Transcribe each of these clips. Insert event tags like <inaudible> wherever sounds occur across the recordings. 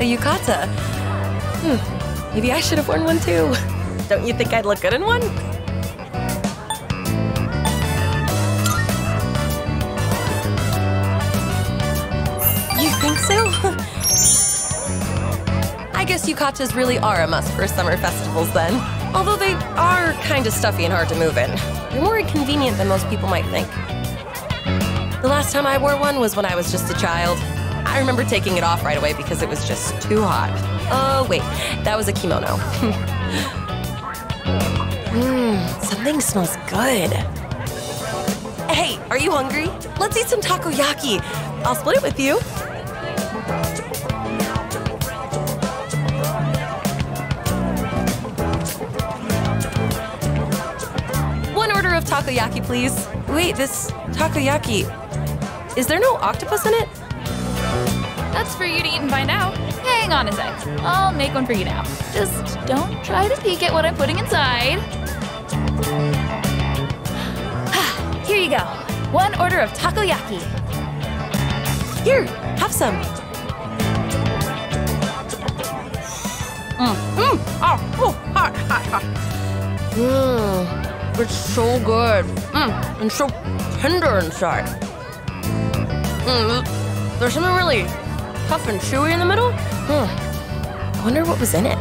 A yukata. Hmm, maybe I should have worn one too. Don't you think I'd look good in one? You think so? <laughs> I guess yukatas really are a must for summer festivals then. Although they are kind of stuffy and hard to move in. They're more inconvenient than most people might think. The last time I wore one was when I was just a child. I remember taking it off right away because it was just too hot. Oh, wait, that was a kimono. Mmm, <laughs> something smells good. Hey, are you hungry? Let's eat some takoyaki. I'll split it with you. One order of takoyaki, please. Wait, this takoyaki. Is there no octopus in it? That's for you to eat and find out. Hang on a sec. I'll make one for you now. Just don't try to peek at what I'm putting inside. <sighs> Here you go. One order of takoyaki. Here, have some. Mm. Mm. Oh, oh, hot, hot, hot. Mmm, it's so good. Mmm, and so tender inside. Mmm, there's something really tough and chewy in the middle. Hmm, I wonder what was in it.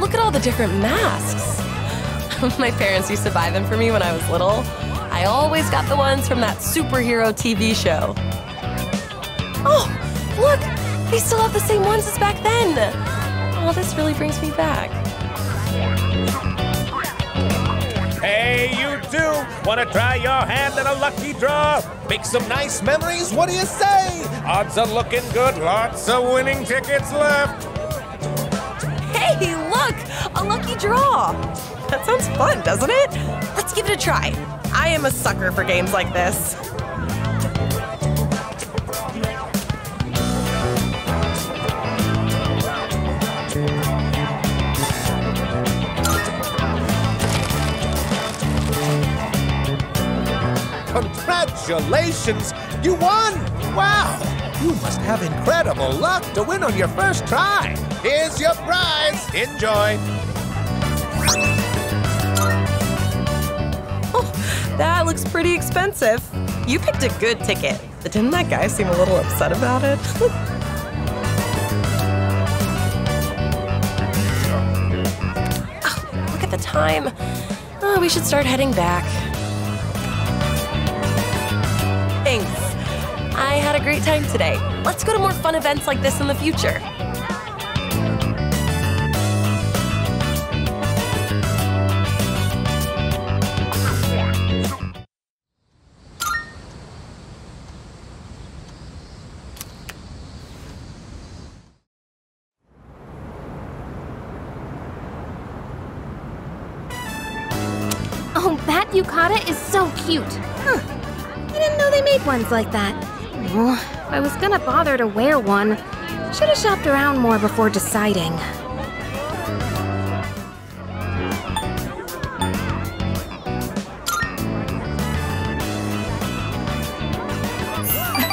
Look at all the different masks. <laughs> My parents used to buy them for me when I was little. I always got the ones from that superhero TV show. Oh, look! They still have the same ones as back then. Oh, this really brings me back. Hey, you two! Want to try your hand at a lucky draw? Make some nice memories? What do you say? Odds are looking good. Lots of winning tickets left. Hey, look! A lucky draw! That sounds fun, doesn't it? Let's give it a try. I am a sucker for games like this. Congratulations! You won! Wow! You must have incredible luck to win on your first try. Here's your prize. Enjoy. Oh, that looks pretty expensive. You picked a good ticket, but didn't that guy seem a little upset about it? <laughs> oh, look at the time. Oh, we should start heading back. Thanks. I had a great time today. Let's go to more fun events like this in the future. Oh, that yukata is so cute. Ones like that. I was gonna bother to wear one, should have shopped around more before deciding. <laughs>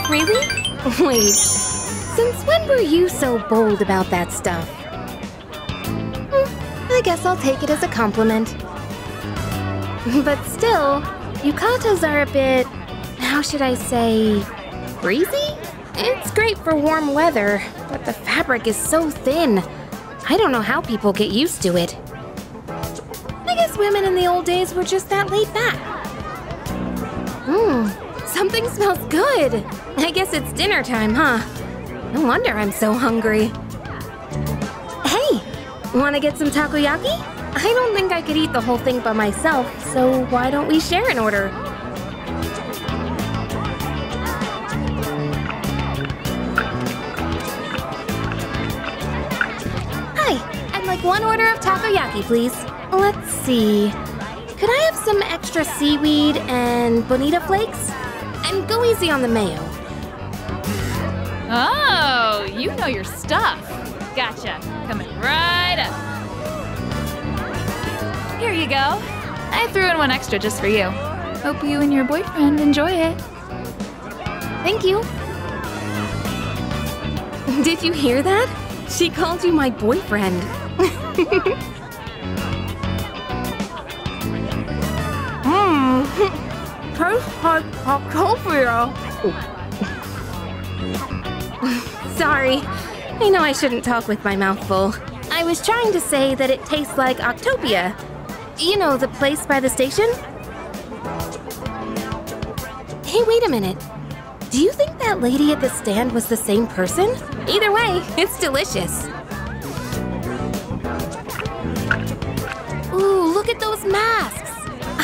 Really? Wait. Since when were you so bold about that stuff? Hmm, I guess I'll take it as a compliment. <laughs> But still, yukatas are a bit, how should I say, breezy? It's great for warm weather, but the fabric is so thin. I don't know how people get used to it. I guess women in the old days were just that laid back. Mmm, something smells good. I guess it's dinner time, huh? No wonder I'm so hungry. Hey, wanna get some takoyaki? I don't think I could eat the whole thing by myself, so why don't we share an order? One order of takoyaki, please. Let's see. Could I have some extra seaweed and bonita flakes? And go easy on the mayo. Oh, you know your stuff. Gotcha. Coming right up. Here you go. I threw in one extra just for you. Hope you and your boyfriend enjoy it. Thank you. Did you hear that? She called you my boyfriend. Mmm. <laughs> Tastes like Octopia. <laughs> Sorry. I know I shouldn't talk with my mouth full. I was trying to say that it tastes like Octopia. You know, the place by the station? Hey, wait a minute. Do you think that lady at the stand was the same person? Either way, it's delicious.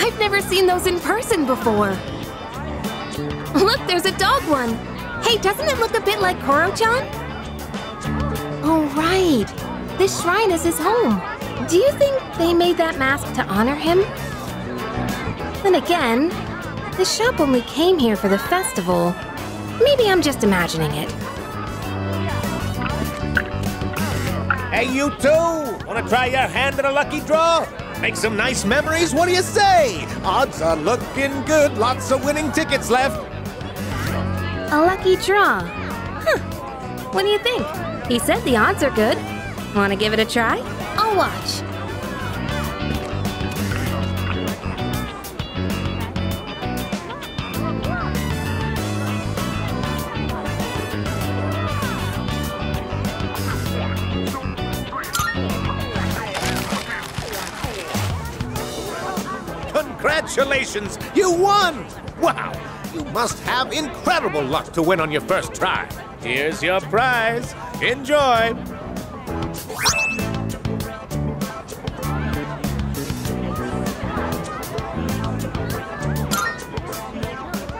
I've never seen those in person before. Look, there's a dog one. Hey, doesn't it look a bit like Koro-chan? Oh, right. This shrine is his home. Do you think they made that mask to honor him? Then again, the shop only came here for the festival. Maybe I'm just imagining it. Hey, you two! Wanna try your hand at a lucky draw? Make some nice memories? What do you say? Odds are looking good. Lots of winning tickets left. A lucky draw. Huh. What do you think? He said the odds are good. Want to give it a try? I'll watch. Congratulations! You won! Wow! You must have incredible luck to win on your first try. Here's your prize. Enjoy!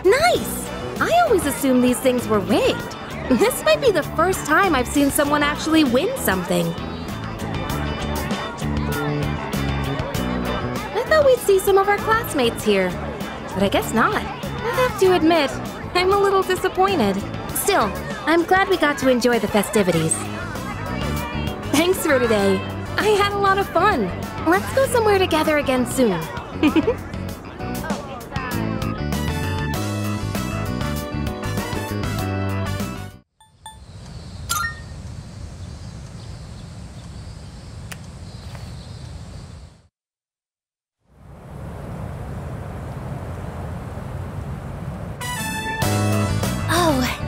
Nice! I always assumed these things were rigged. This might be the first time I've seen someone actually win something. We'd see some of our classmates here, but I guess not. I have to admit, I'm a little disappointed. Still, I'm glad we got to enjoy the festivities. Thanks for today. I had a lot of fun. Let's go somewhere together again soon. <laughs>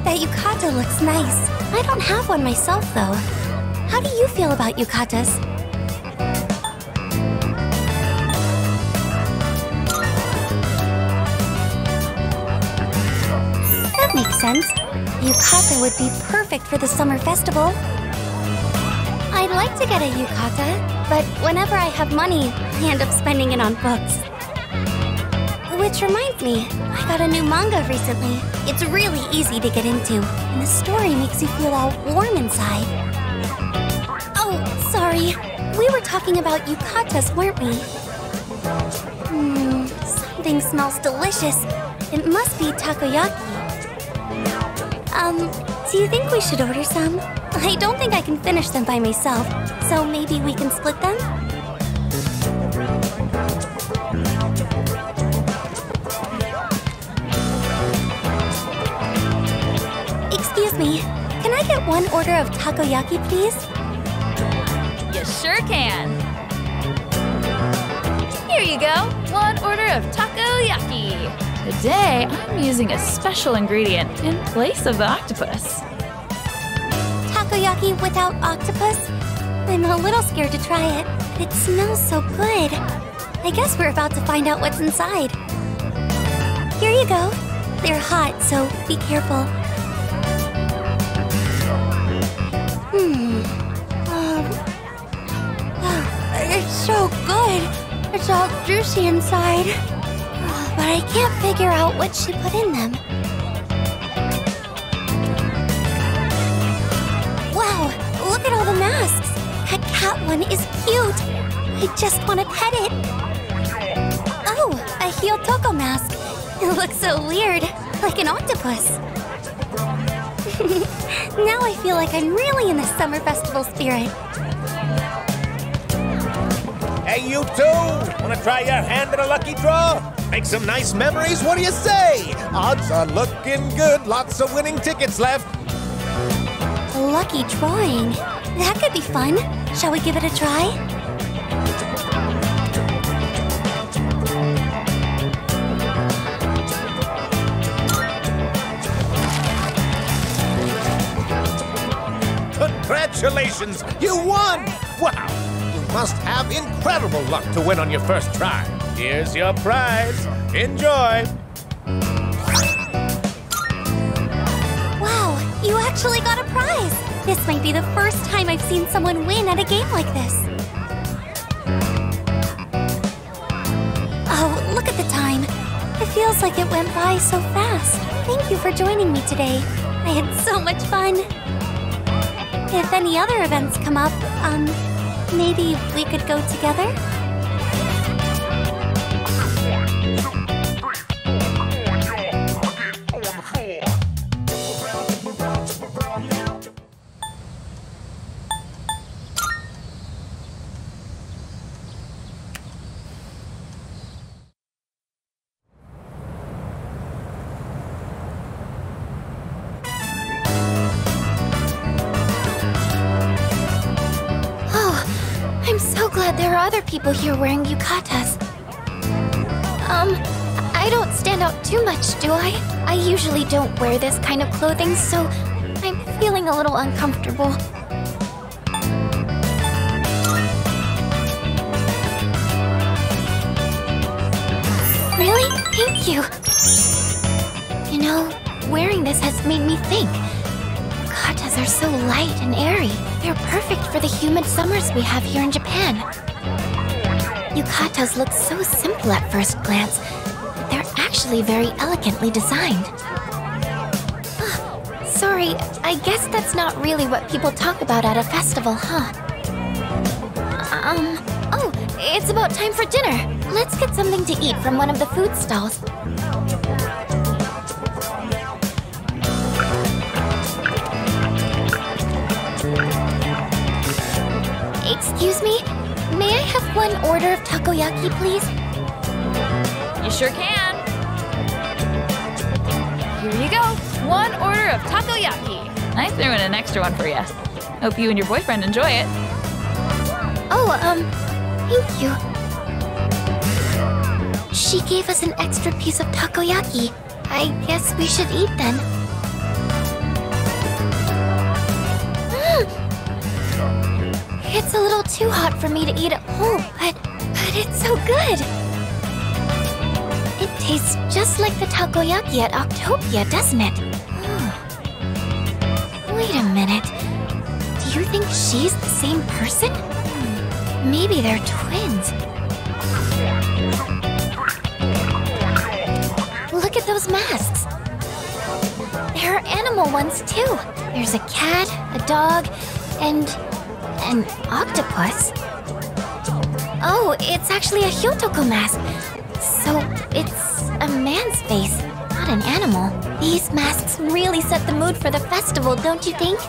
that yukata looks nice. I don't have one myself, though. How do you feel about yukatas? That makes sense. Yukata would be perfect for the summer festival. I'd like to get a yukata, but whenever I have money, I end up spending it on books. Which reminds me, I got a new manga recently. It's really easy to get into, and the story makes you feel all warm inside. Oh, sorry. We were talking about yukatas, weren't we? Hmm, something smells delicious. It must be takoyaki. Um, do you think we should order some? I don't think I can finish them by myself, so maybe we can split them? Me, can I get one order of takoyaki, please? You sure can. Here you go. One order of takoyaki. Today, I'm using a special ingredient in place of the octopus. Takoyaki without octopus? I'm a little scared to try it, but it smells so good. I guess we're about to find out what's inside. Here you go. They're hot, so be careful. Hmm. Um. oh, <sighs> it's so good. It's all juicy inside. Oh, but I can't figure out what she put in them. Wow, look at all the masks. That cat one is cute. I just want to pet it. Oh, a Hyottoko mask. It looks so weird, like an octopus. <laughs> now I feel like I'm really in the summer festival spirit. Hey, you two! Wanna try your hand at a lucky draw? Make some nice memories? What do you say? Odds are looking good. Lots of winning tickets left. Lucky drawing. That could be fun. Shall we give it a try? Congratulations! You won! Wow! You must have incredible luck to win on your first try. Here's your prize. Enjoy! Wow, you actually got a prize! This might be the first time I've seen someone win at a game like this. Oh, look at the time. It feels like it went by so fast. Thank you for joining me today. I had so much fun. If any other events come up, um, maybe we could go together? Glad there are other people here wearing yukatas. Um, I don't stand out too much, do I? I usually don't wear this kind of clothing, so I'm feeling a little uncomfortable. Really? Thank you. You know, wearing this has made me think. Yukatas are so light and airy. They're perfect for the humid summers we have here in Japan. Yukatas look so simple at first glance, but they're actually very elegantly designed. Ah, Sorry, I guess that's not really what people talk about at a festival, huh? Um, oh, it's about time for dinner. Let's get something to eat from one of the food stalls. Excuse me? May I have one order of takoyaki, please? You sure can. Here you go. One order of takoyaki. I threw in an extra one for you. Hope you and your boyfriend enjoy it. Oh, um, thank you. She gave us an extra piece of takoyaki. I guess we should eat then. It's a little too hot for me to eat at home, but, but it's so good. It tastes just like the takoyaki at Octopia, doesn't it? Hmm. Wait a minute. Do you think she's the same person? Hmm, Maybe they're twins. Look at those masks. There are animal ones too. There's a cat, a dog, and an octopus. Oh, it's actually a Hyottoko mask. So it's a man's face, not an animal. These masks really set the mood for the festival, don't you think?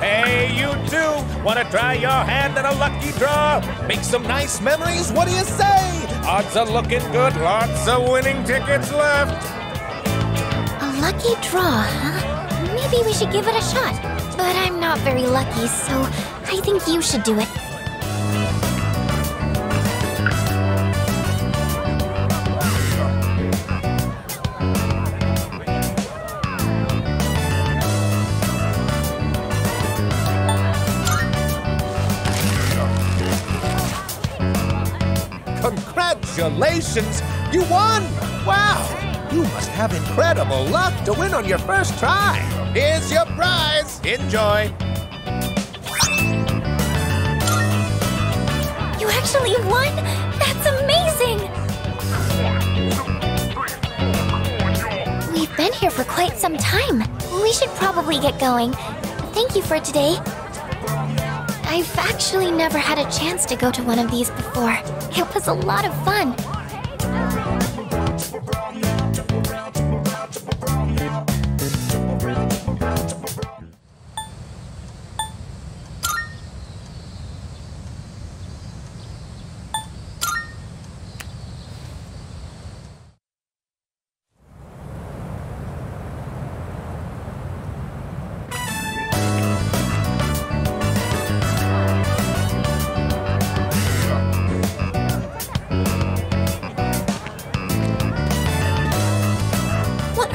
Hey, you two! Want to try your hand at a lucky draw? Make some nice memories? What do you say? Odds are looking good. Lots of winning tickets left. A lucky draw, huh? Maybe we should give it a shot. Not very lucky, so I think you should do it. Congratulations! You won! Wow! You must have incredible luck to win on your first try. Here's your prize. Enjoy. Actually won? That's amazing! We've been here for quite some time. We should probably get going. Thank you for today. I've actually never had a chance to go to one of these before. It was a lot of fun.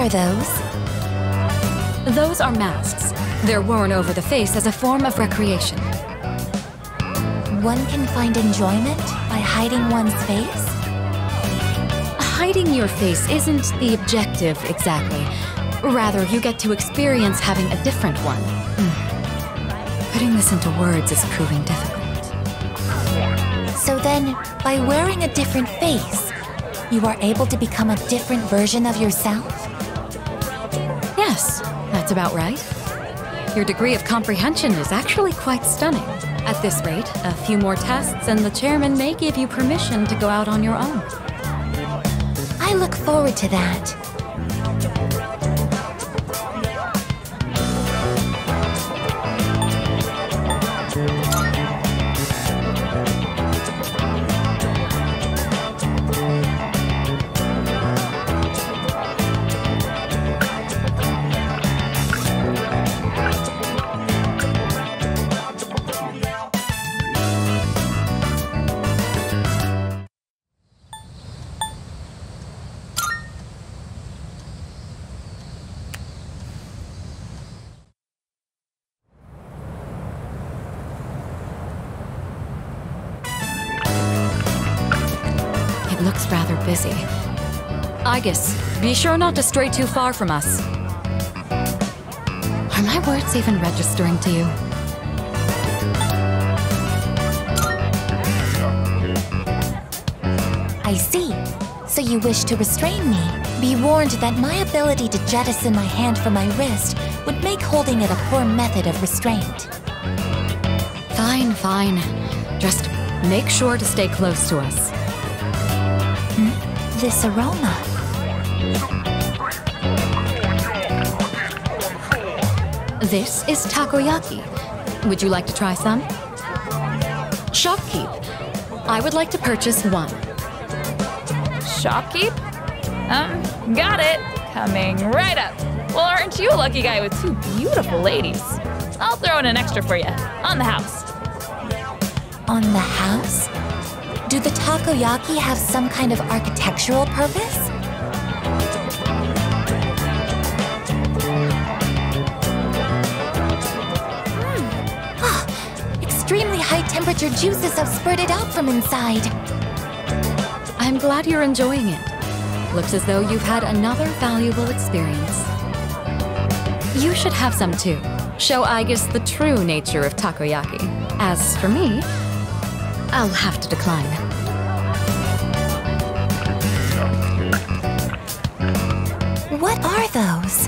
Are those? Those are masks. They're worn over the face as a form of recreation. One can find enjoyment by hiding one's face? Hiding your face isn't the objective exactly. Rather, you get to experience having a different one. Hmm. Putting this into words is proving difficult. So then, by wearing a different face, you are able to become a different version of yourself? Yes, that's about right. Your degree of comprehension is actually quite stunning. At this rate, a few more tests and the chairman may give you permission to go out on your own. I look forward to that. Aigis, be sure not to stray too far from us. Are my words even registering to you? I see. So you wish to restrain me? Be warned that my ability to jettison my hand from my wrist would make holding it a poor method of restraint. Fine, fine. Just make sure to stay close to us. Hmm? This aroma. This is takoyaki. Would you like to try some? Shopkeep. I would like to purchase one. Shopkeep? Um, got it. Coming right up. Well, aren't you a lucky guy with two beautiful ladies? I'll throw in an extra for you. On the house. On the house? Do the takoyaki have some kind of architectural purpose? Temperature juices have spurted out from inside. I'm glad you're enjoying it. Looks as though you've had another valuable experience. You should have some too. Show Aigis the true nature of takoyaki. As for me, I'll have to decline. What are those?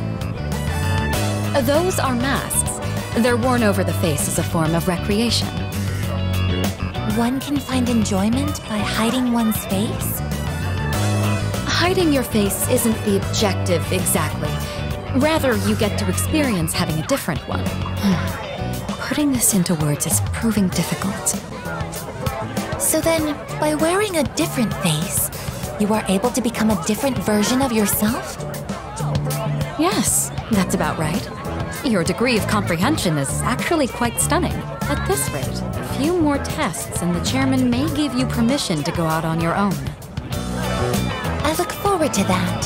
Those are masks. They're worn over the face as a form of recreation. One can find enjoyment by hiding one's face? Hiding your face isn't the objective exactly. Rather, you get to experience having a different one. Hmm. Putting this into words is proving difficult. So then, by wearing a different face, you are able to become a different version of yourself? Yes, that's about right. Your degree of comprehension is actually quite stunning. At this rate, few more tests and the chairman may give you permission to go out on your own. I look forward to that.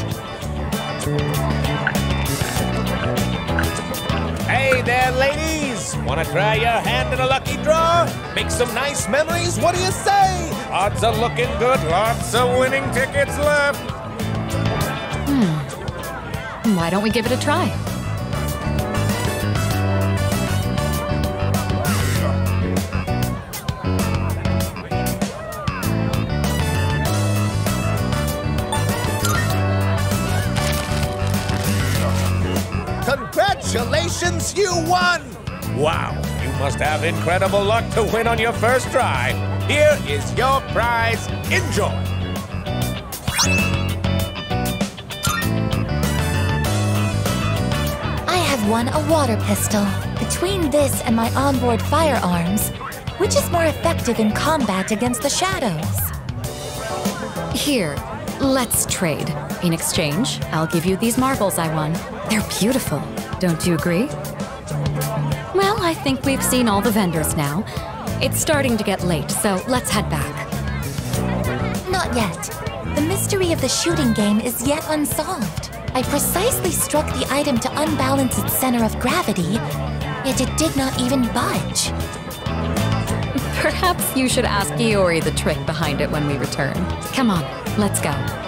Hey there, ladies! Wanna try your hand in a lucky draw? Make some nice memories? What do you say? Odds are looking good, lots of winning tickets left. Hmm. Why don't we give it a try? Congratulations, you won! Wow, you must have incredible luck to win on your first try. Here is your prize. Enjoy! I have won a water pistol. Between this and my onboard firearms, which is more effective in combat against the shadows? Here, let's trade. In exchange, I'll give you these marbles I won. They're beautiful. Don't you agree? Well, I think we've seen all the vendors now. It's starting to get late, so let's head back. Not yet. The mystery of the shooting game is yet unsolved. I precisely struck the item to unbalance its center of gravity, yet it did not even budge. Perhaps you should ask Iori the trick behind it when we return. Come on, let's go.